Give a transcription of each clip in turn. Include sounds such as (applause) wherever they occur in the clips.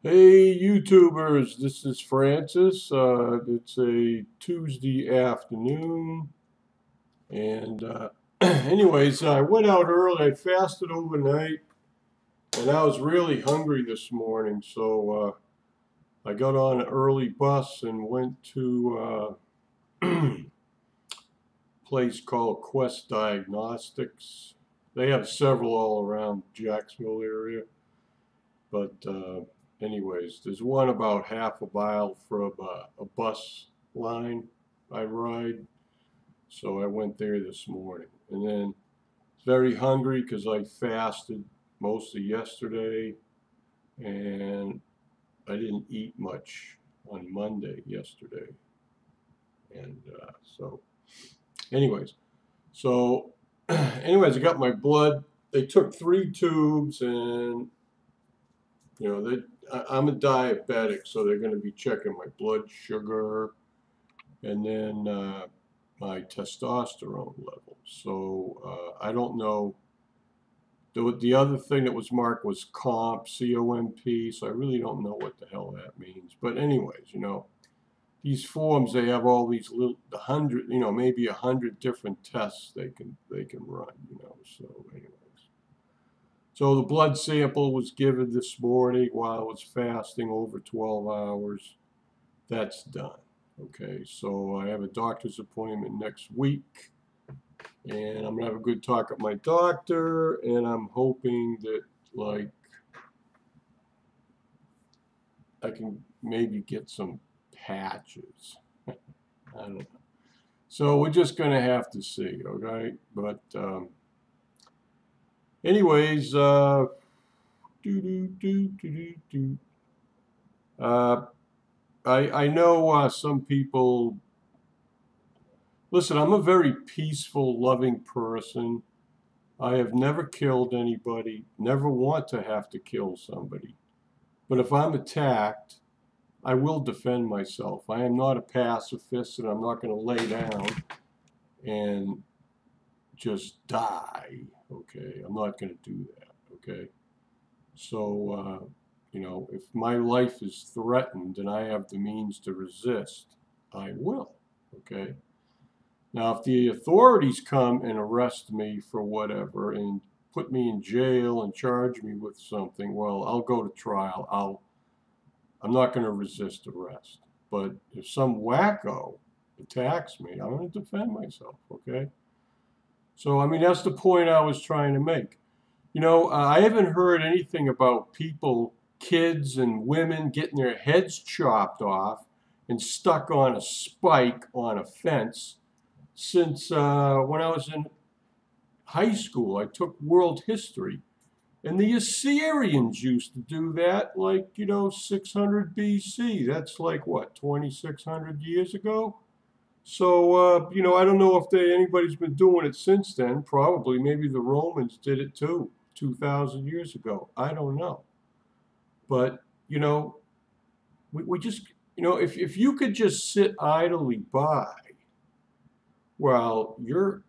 Hey YouTubers, this is Frances. Uh, it's a Tuesday afternoon, and uh, (clears throat) anyways, I went out early. I fasted overnight, and I was really hungry this morning, so uh, I got on an early bus and went to uh, a (clears throat) place called Quest Diagnostics. They have several all around Jacksonville area, but uh, anyways, there's one about half a mile from uh, a bus line I ride. So I went there this morning. And then very hungry because I fasted most of yesterday and I didn't eat much on Monday yesterday. And uh, so, anyways, so, (clears throat) anyways, I got my blood. They took three tubes and you know, they, I'm a diabetic, so they're going to be checking my blood sugar and then uh, my testosterone level. So uh, I don't know. The, the other thing that was marked was COMP, C-O-M-P, so I really don't know what the hell that means. But anyways, you know, these forms, they have all these little, hundred, you know, maybe a hundred different tests they can, they can run, you know, so anyway. So the blood sample was given this morning while I was fasting over 12 hours. That's done. Okay, so I have a doctor's appointment next week. And I'm going to have a good talk with my doctor. And I'm hoping that, like, I can maybe get some patches. (laughs) I don't know. So we're just going to have to see, okay? But, um, anyways, uh. Uh, I I know uh, some people. Listen, I'm a very peaceful, loving person. I have never killed anybody. Never want to have to kill somebody. But if I'm attacked, I will defend myself. I am not a pacifist, and I'm not going to lay down and just die. Okay, I'm not going to do that. Okay, so uh, you know, if my life is threatened and I have the means to resist, I will. Okay. Now, if the authorities come and arrest me for whatever and put me in jail and charge me with something, well, I'll go to trial. I'll. I'm not going to resist arrest. But if some wacko attacks me, I'm going to defend myself. Okay. So, I mean, that's the point I was trying to make. You know, uh, I haven't heard anything about people, kids and women getting their heads chopped off and stuck on a spike on a fence since uh, when I was in high school. I took world history. And the Assyrians used to do that like, you know, 600 BC. That's like what, 2,600 years ago? So, uh, you know, I don't know if they, anybody's been doing it since then. Probably. Maybe the Romans did it too, 2,000 years ago. I don't know. But, you know, we, we just, you know, if, if you could just sit idly by while your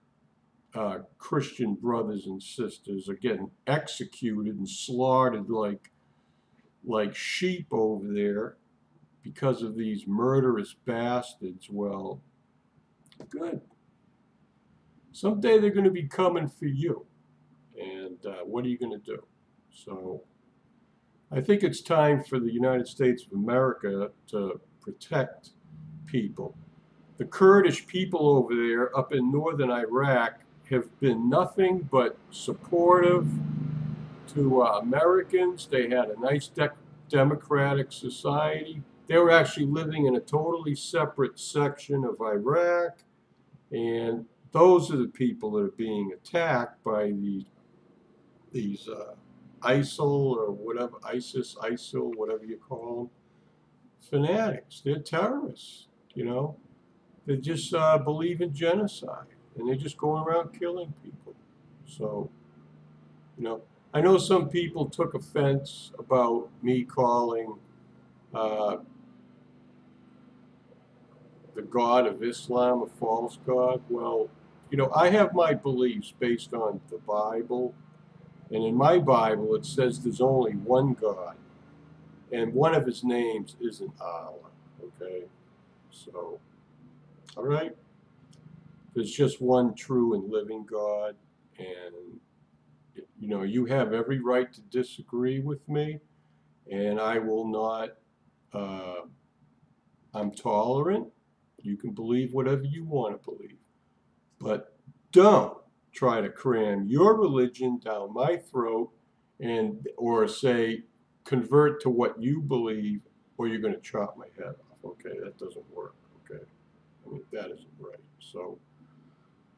uh, Christian brothers and sisters are getting executed and slaughtered like, like sheep over there because of these murderous bastards, well, Good. Someday they're going to be coming for you. And uh, what are you going to do? So I think it's time for the United States of America to protect people. The Kurdish people over there up in northern Iraq have been nothing but supportive to uh, Americans. They had a nice de democratic society. They were actually living in a totally separate section of Iraq. And those are the people that are being attacked by these, these uh, ISIL or whatever, ISIS, ISIL, whatever you call them, fanatics. They're terrorists, you know. They just uh, believe in genocide, and they're just going around killing people. So, you know, I know some people took offense about me calling uh, the God of Islam a false God? Well, you know, I have my beliefs based on the Bible. And in my Bible, it says there's only one God. and one of his names isn't Allah. Okay, so all right. There's just one true and living God, and you know you have every right to disagree with me, and I will not. Uh, I'm tolerant. You can believe whatever you want to believe, but don't try to cram your religion down my throat and or say convert to what you believe or you're going to chop my head off okay? That doesn't work okay? I mean that isn't right so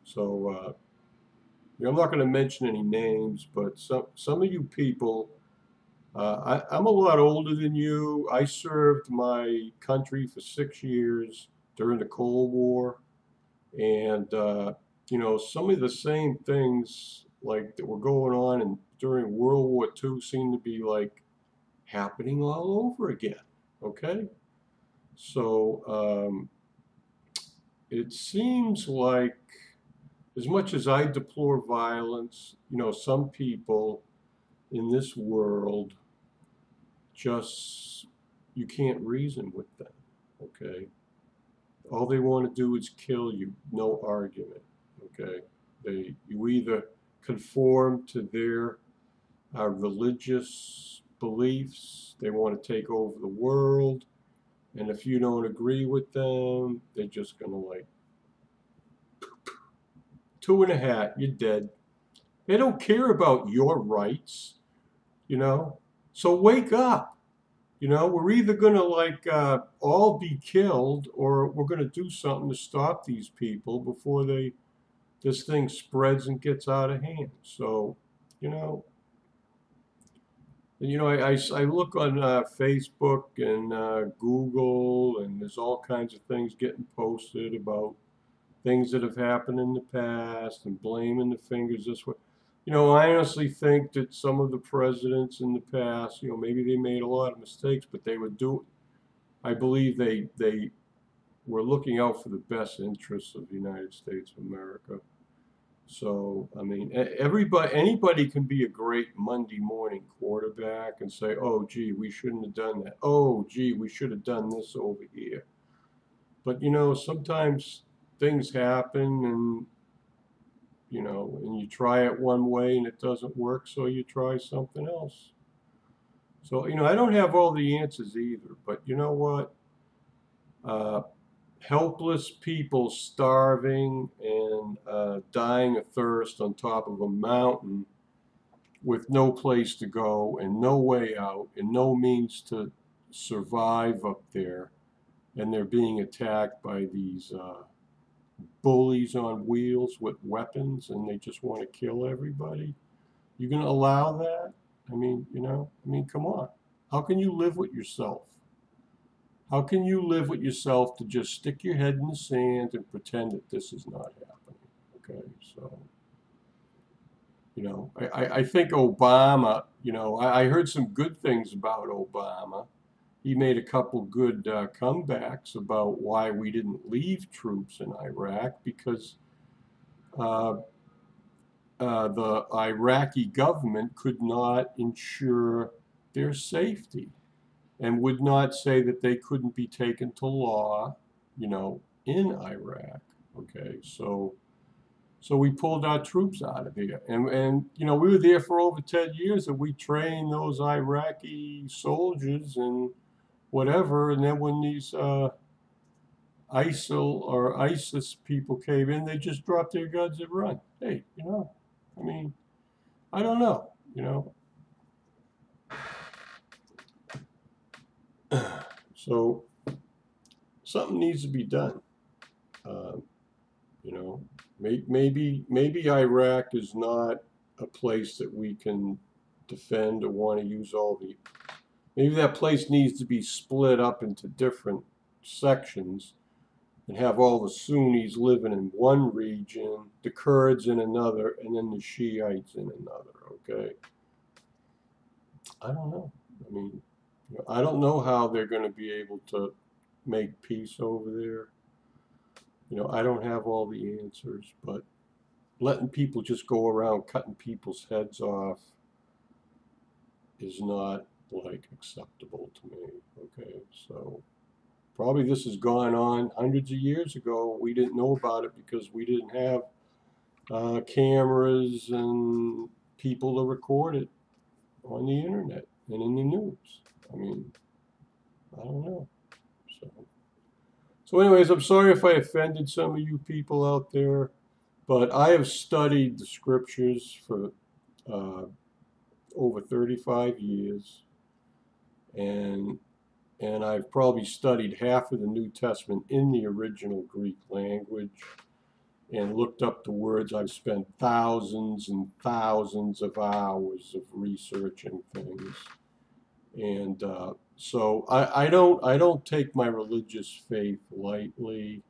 so uh, you know, i'm not going to mention any names but some some of you people uh, I, i'm a lot older than you. I served my country for six years during the cold war and uh, you know, some of the same things like that were going on and during World War II seem to be like happening all over again. Okay, so um, it seems like as much as I deplore violence, you know, some people in this world just you can't reason with them. Okay, all they want to do is kill you, no argument. Okay, they you either conform to their uh, religious beliefs. They want to take over the world, and if you don't agree with them, they're just gonna like two in a hat. You're dead. They don't care about your rights, you know. So wake up. You know, we're either going to like uh, all be killed or we're going to do something to stop these people before they this thing spreads and gets out of hand. So, you know, you know, I, I, I look on uh, Facebook and uh, Google, and there's all kinds of things getting posted about things that have happened in the past and blaming the fingers this way. You know, I honestly think that some of the presidents in the past, you know, maybe they made a lot of mistakes, but they would do. I believe they they were looking out for the best interests of the United States of America. So, I mean, everybody, anybody can be a great Monday morning quarterback and say, oh, gee, we shouldn't have done that. Oh, gee, we should have done this over here. But, you know, sometimes things happen and, you know, and you try it one way and it doesn't work, so you try something else. So, you know, I don't have all the answers either, but you know what? Uh, helpless people starving and uh, dying of thirst on top of a mountain with no place to go and no way out and no means to survive up there. And they're being attacked by these uh, bullies on wheels with weapons and they just want to kill everybody. You going to allow that? I mean, you know, I mean, come on. How can you live with yourself? How can you live with yourself to just stick your head in the sand and pretend that this is not happening? Okay, so, you know, I, I think Obama, you know, I, I heard some good things about Obama. He made a couple good uh, comebacks about why we didn't leave troops in Iraq because uh, uh, the Iraqi government could not ensure their safety and would not say that they couldn't be taken to law, you know, in Iraq. Okay, so so we pulled our troops out of here, and and you know we were there for over ten years, and we trained those Iraqi soldiers and whatever, and then when these uh, ISIL or ISIS people came in, they just dropped their guns and run. Hey, you know, I mean, I don't know, you know. (sighs) So something needs to be done. Uh, you know, may, maybe maybe Iraq is not a place that we can defend or want to use all the. Maybe that place needs to be split up into different sections and have all the Sunnis living in one region, the Kurds in another, and then the Shiites in another. Okay. I don't know. I mean, I don't know how they're going to be able to make peace over there. You know, I don't have all the answers, but letting people just go around cutting people's heads off is not like acceptable to me. Okay, so probably this has gone on hundreds of years ago. We didn't know about it because we didn't have uh, cameras and people to record it on the internet and in the news. I mean, I don't know. So, so anyways, I'm sorry if I offended some of you people out there, but I have studied the scriptures for uh, over 35 years, and and I've probably studied half of the New Testament in the original Greek language and looked up the words. I've spent thousands and thousands of hours of researching things. And uh, so I, I don't I don't take my religious faith lightly,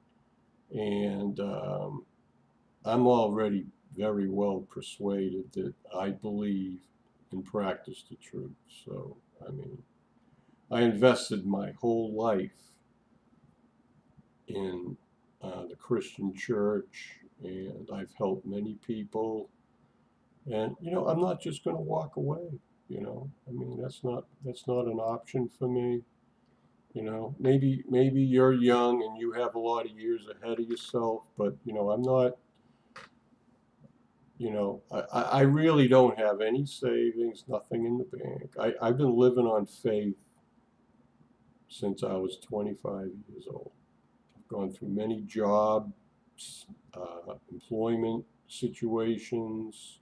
and um, I'm already very well persuaded that I believe and practice the truth. So I mean, I invested my whole life in uh, the Christian church, and I've helped many people. And you know, I'm not just going to walk away. You know, I mean, that's not that's not an option for me. You know, maybe maybe you're young and you have a lot of years ahead of yourself, but you know, I'm not. You know, I, I really don't have any savings, nothing in the bank. I, I've been living on faith since I was 25 years old. I've gone through many jobs, uh, employment situations,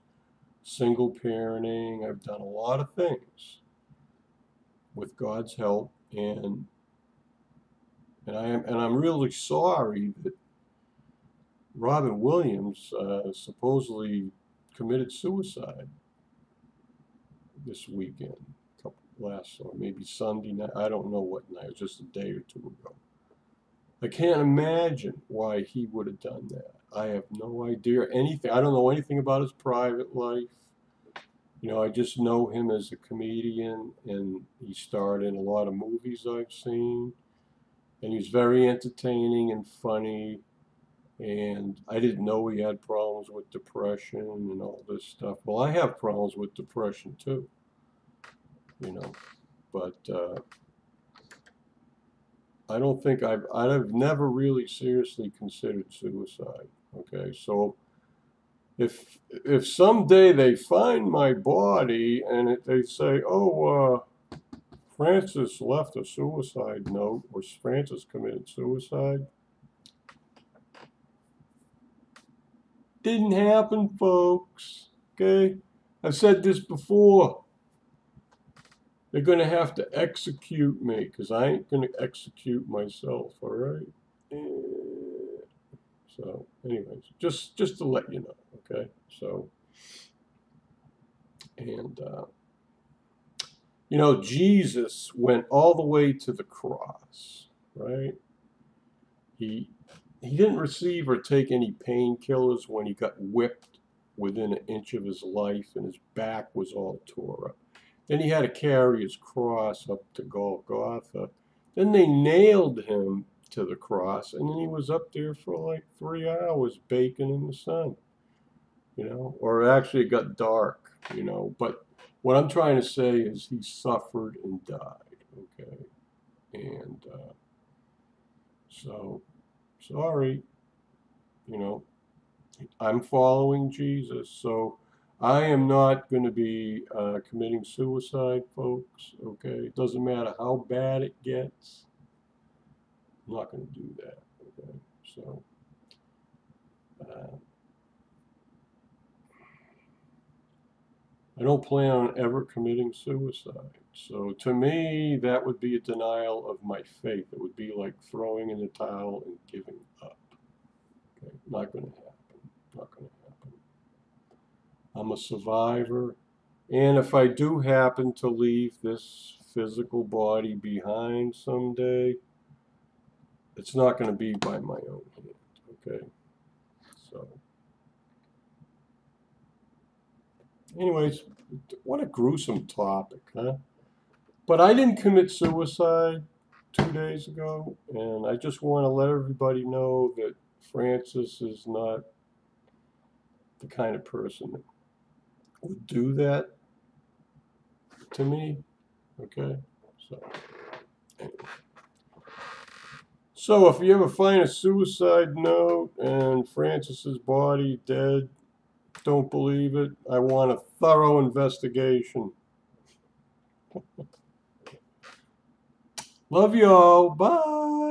single parenting. I've done a lot of things with God's help, and and I am and I'm really sorry that Robin Williams uh, supposedly committed suicide this weekend last or maybe Sunday night. I don't know what night. It was just a day or two ago. I can't imagine why he would have done that. I have no idea anything. I don't know anything about his private life. You know, I just know him as a comedian, and he starred in a lot of movies I've seen. And he's very entertaining and funny. And I didn't know he had problems with depression and all this stuff. Well, I have problems with depression too you know. But uh, I don't think I've I've never really seriously considered suicide. Okay, so if if someday they find my body and it, they say, oh, uh, Frances left a suicide note or Frances committed suicide. Didn't happen, folks. Okay? I've said this before. They're going to have to execute me because I ain't going to execute myself, all right? So, anyways, just just to let you know, okay? So, and uh, you know, Jesus went all the way to the cross, right? He he didn't receive or take any painkillers when he got whipped within an inch of his life and his back was all tore up. Then he had to carry his cross up to Golgotha. Then they nailed him to the cross, and then he was up there for like three hours baking in the sun. You know, or actually it got dark, you know. But what I'm trying to say is he suffered and died, okay? And uh, so, sorry, you know, I'm following Jesus, so I am not going to be uh, committing suicide, folks. Okay, it doesn't matter how bad it gets. I'm not going to do that. Okay, so. Uh, I don't plan on ever committing suicide. So to me, that would be a denial of my faith. It would be like throwing in the towel and giving up. Okay, not going to happen. Not going to A survivor. And if I do happen to leave this physical body behind someday, it's not going to be by my own hand. Okay? So, anyways, what a gruesome topic, huh? But I didn't commit suicide two days ago, and I just want to let everybody know that Frances is not the kind of person that would do that to me. Okay, so. So if you ever find a suicide note and Frances's body dead, don't believe it. I want a thorough investigation. (laughs) Love you all. Bye.